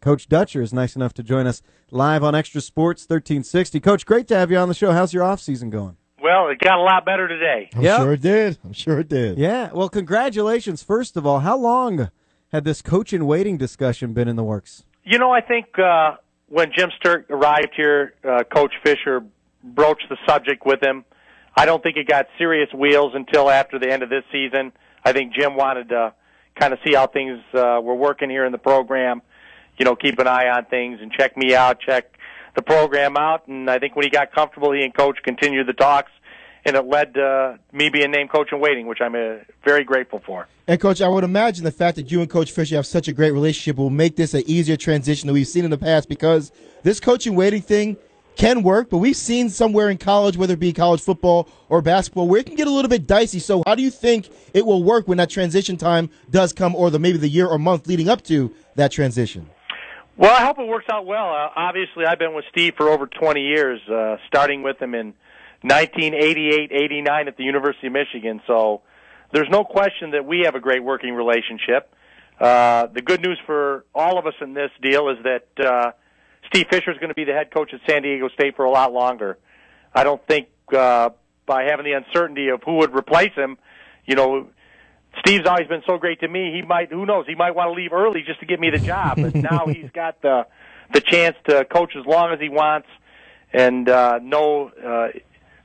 Coach Dutcher is nice enough to join us live on XTRA Sports 1360. Coach, great to have you on the show. How's your off season going? Well, it got a lot better today. I'm Yep. sure it did. I'm sure it did. Yeah. Well, congratulations. First of all, how long had this coach in waiting discussion been in the works? You know, I think uh, when Jim Sterk arrived here, uh, Coach Fisher broached the subject with him. I don't think it got serious wheels until after the end of this season. I think Jim wanted to kind of see how things uh, were working here in the program. You know, keep an eye on things and check me out, check the program out. And I think when he got comfortable, he and Coach continued the talks, and it led to me being named coach in waiting, which I'm uh, very grateful for. And coach, I would imagine the fact that you and Coach Fisher have such a great relationship will make this an easier transition than we've seen in the past because this coaching waiting thing can work, but we've seen somewhere in college, whether it be college football or basketball, where it can get a little bit dicey. So how do you think it will work when that transition time does come or the maybe the year or month leading up to that transition? Well, I hope it works out well. Uh, obviously, I've been with Steve for over 20 years, uh, starting with him in 1988, 89 at the University of Michigan. So there's no question that we have a great working relationship. Uh, the good news for all of us in this deal is that uh, Steve Fisher is going to be the head coach at San Diego State for a lot longer. I don't think uh, by having the uncertainty of who would replace him, you know, Steve's always been so great to me. He might, who knows, he might want to leave early just to give me the job. But now he's got the the chance to coach as long as he wants, and uh, know uh,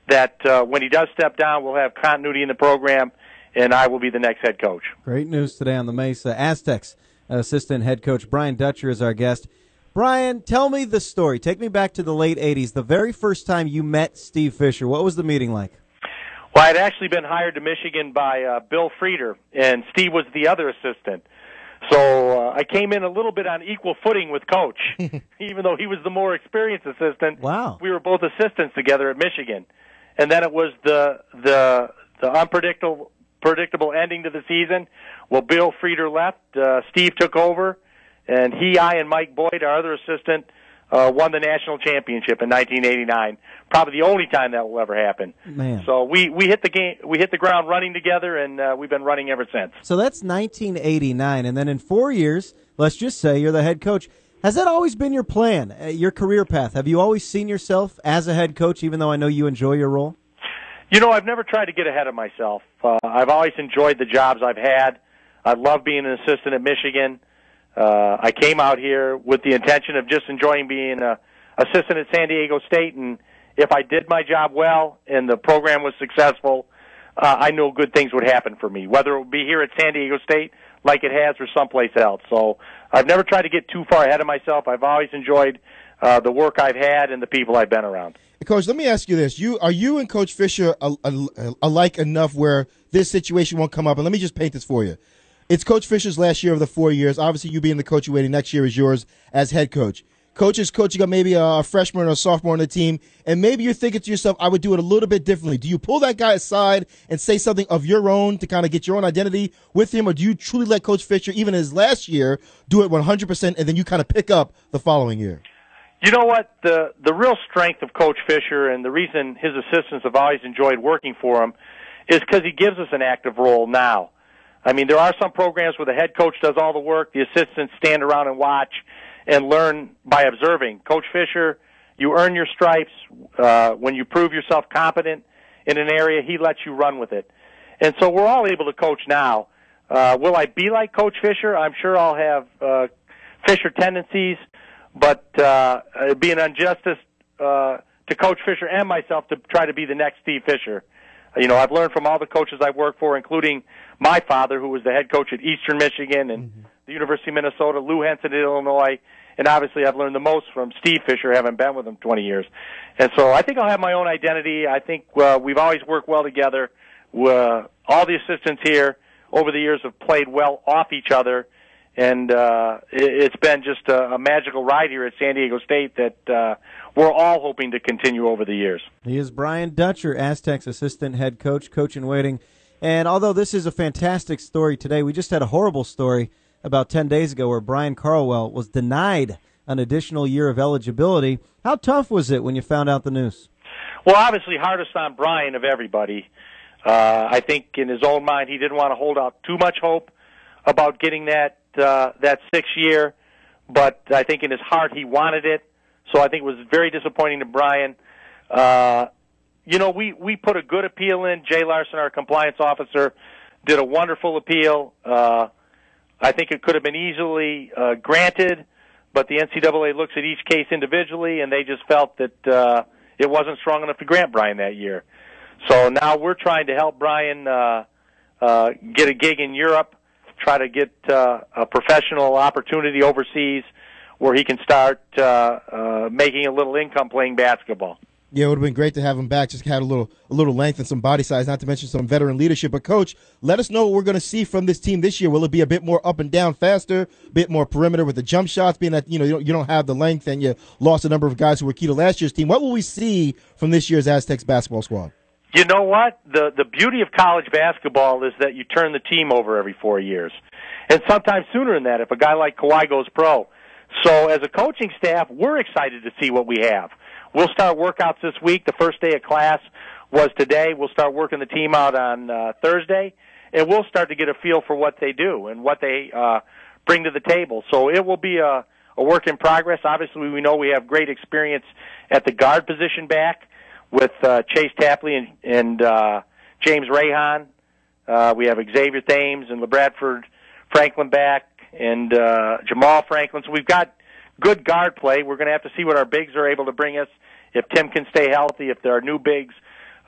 that uh, when he does step down, we'll have continuity in the program, and I will be the next head coach. Great news today on the Mesa. Aztecs assistant head coach Brian Dutcher is our guest. Brian, tell me the story. Take me back to the late 80s, the very first time you met Steve Fisher. What was the meeting like? Well, I'd actually been hired to Michigan by uh, Bill Frieder, and Steve was the other assistant. So uh, I came in a little bit on equal footing with Coach, even though he was the more experienced assistant. Wow. We were both assistants together at Michigan, and then it was the the the unpredictable predictable ending to the season. Well, Bill Frieder left. Uh, Steve took over, and he, I, and Mike Boyd, our other assistant, uh, won the national championship in 1989. Probably the only time that will ever happen. Man. So we we hit the game, we hit the ground running together, and uh, we've been running ever since. So that's 1989, and then in four years, let's just say you're the head coach. Has that always been your plan, uh, your career path? Have you always seen yourself as a head coach, even though I know you enjoy your role? You know, I've never tried to get ahead of myself. Uh, I've always enjoyed the jobs I've had. I love being an assistant at Michigan. Uh, I came out here with the intention of just enjoying being a assistant at San Diego State, and if I did my job well and the program was successful, uh, I know good things would happen for me, whether it would be here at San Diego State like it has or someplace else. So I've never tried to get too far ahead of myself. I've always enjoyed uh, the work I've had and the people I've been around. Coach, let me ask you this: You are you and Coach Fisher al- al- alike enough where this situation won't come up? And let me just paint this for you. It's Coach Fisher's last year of the four years. Obviously, you being the coach you waiting next year is yours as head coach. Coach is coaching up maybe a freshman or a sophomore on the team, and maybe you're thinking to yourself, I would do it a little bit differently. Do you pull that guy aside and say something of your own to kind of get your own identity with him, or do you truly let Coach Fisher, even his last year, do it 100% and then you kind of pick up the following year? You know what? The the real strength of Coach Fisher and the reason his assistants have always enjoyed working for him is because he gives us an active role now. I mean, there are some programs where the head coach does all the work, the assistants stand around and watch and learn by observing. Coach Fisher, you earn your stripes uh, when you prove yourself competent in an area. He lets you run with it, and so we're all able to coach now. Uh, will I be like Coach Fisher? I'm sure I'll have uh, Fisher tendencies but uh, it'd be an injustice uh, to Coach Fisher and myself to try to be the next Steve Fisher. You know, I've learned from all the coaches I've worked for, including my father, who was the head coach at Eastern Michigan and mm-hmm. the University of Minnesota, Lou Henson at Illinois, and obviously I've learned the most from Steve Fisher, having been with him 20 years. And so I think I'll have my own identity. I think uh, we've always worked well together. Uh, all the assistants here over the years have played well off each other and uh, it, it's been just a, a magical ride here at San Diego State that uh, we're all hoping to continue over the years. He is Brian Dutcher, Aztecs assistant head coach, coach in waiting. And although this is a fantastic story today, we just had a horrible story about 10 days ago where Brian Carlwell was denied an additional year of eligibility. How tough was it when you found out the news? Well, obviously, hardest on Brian of everybody. Uh, I think in his own mind, he didn't want to hold out too much hope about getting that uh, that sixth year, but I think in his heart he wanted it. So I think it was very disappointing to Brian. Uh, you know, we we put a good appeal in. Jay Larson, our compliance officer, did a wonderful appeal. Uh, I think it could have been easily uh, granted, but the NCAA looks at each case individually, and they just felt that uh, it wasn't strong enough to grant Brian that year. So now we're trying to help Brian uh, uh, get a gig in Europe, try to get uh, a professional opportunity overseas where he can start uh, uh, making a little income playing basketball. Yeah, it would have been great to have him back. Just had a little a little length and some body size, not to mention some veteran leadership. But coach, let us know what we're going to see from this team this year. Will it be a bit more up and down, faster, a bit more perimeter with the jump shots, being that you know you don't, you don't have the length and you lost a number of guys who were key to last year's team. What will we see from this year's Aztecs basketball squad? You know what? The the beauty of college basketball is that you turn the team over every four years, and sometimes sooner than that if a guy like Kawhi goes pro. So as a coaching staff, we're excited to see what we have. We'll start workouts this week. The first day of class was today. We'll start working the team out on uh, Thursday, and we'll start to get a feel for what they do and what they uh, bring to the table. So it will be a, a work in progress. Obviously, we know we have great experience at the guard position back with uh, Chase Tapley and, and uh, James Rahon. Uh, we have Xavier Thames and LaBradford Franklin back and uh, Jamaal Franklin. So we've got good guard play. We're going to have to see what our bigs are able to bring us. If Tim can stay healthy, if there are new bigs,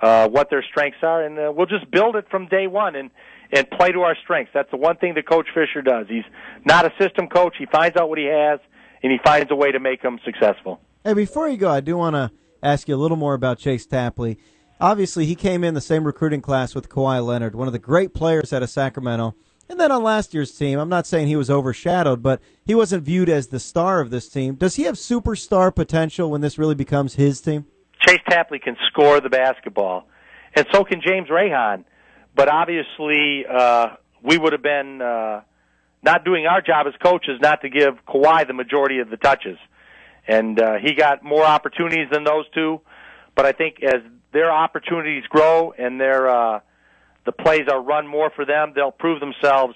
uh, what their strengths are, and uh, we'll just build it from day one and and play to our strengths. That's the one thing that Coach Fisher does. He's not a system coach. He finds out what he has, and he finds a way to make them successful. Hey, before you go, I do want to ask you a little more about Chase Tapley. Obviously, he came in the same recruiting class with Kawhi Leonard, one of the great players out of Sacramento. And then on last year's team, I'm not saying he was overshadowed, but he wasn't viewed as the star of this team. Does he have superstar potential when this really becomes his team? Chase Tapley can score the basketball, and so can James Rahon. But obviously, uh, we would have been uh, not doing our job as coaches not to give Kawhi the majority of the touches. And uh, he got more opportunities than those two. But I think as their opportunities grow and their uh, the plays are run more for them, they'll prove themselves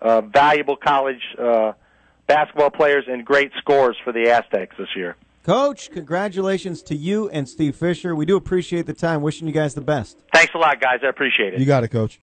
uh, valuable college uh, basketball players and great scorers for the Aztecs this year. Coach, congratulations to you and Steve Fisher. We do appreciate the time. Wishing you guys the best. Thanks a lot, guys. I appreciate it. You got it, Coach.